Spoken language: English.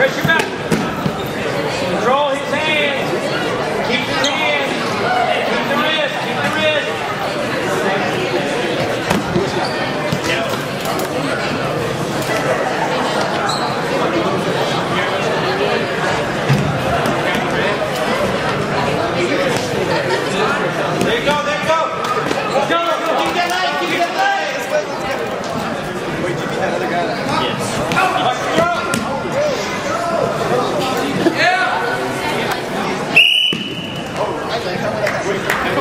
Richard Congratulations.